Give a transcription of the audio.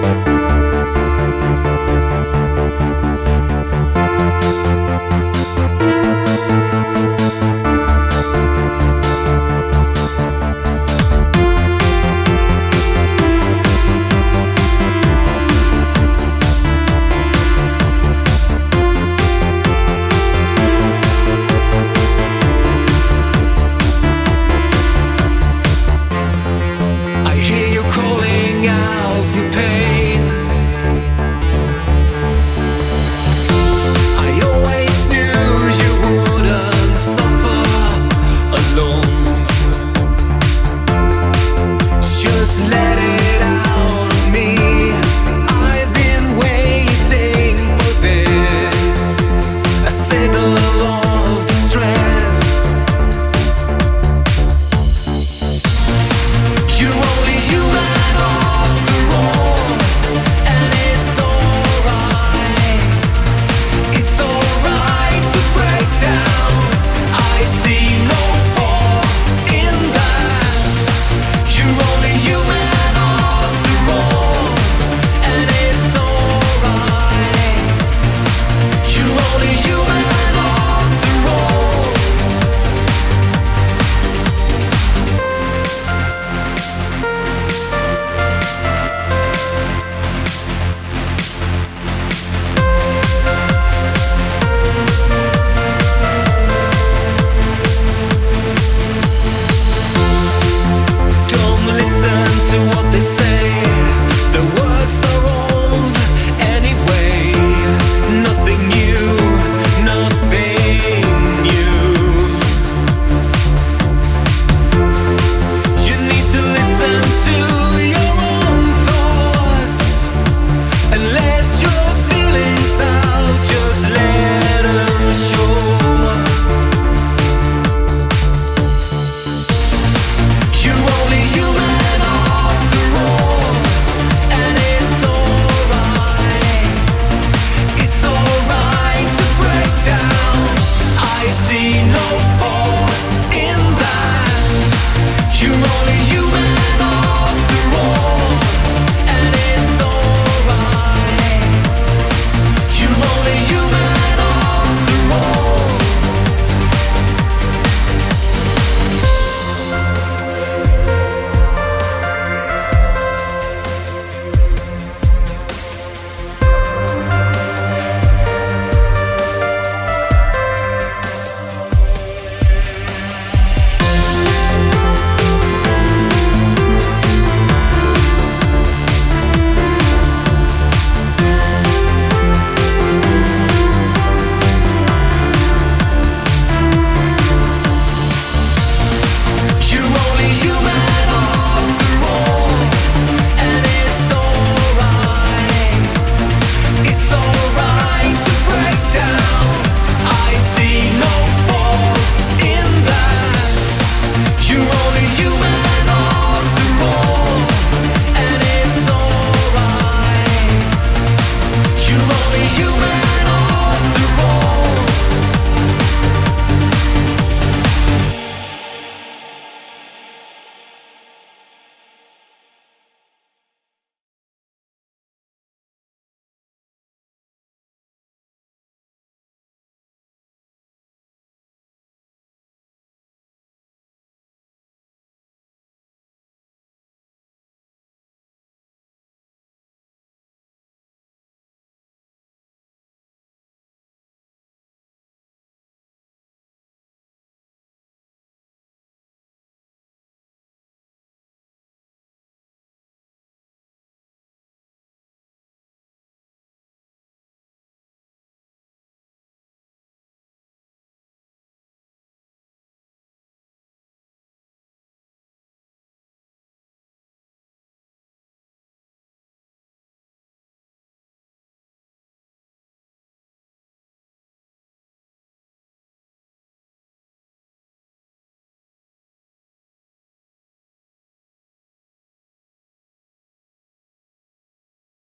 I let it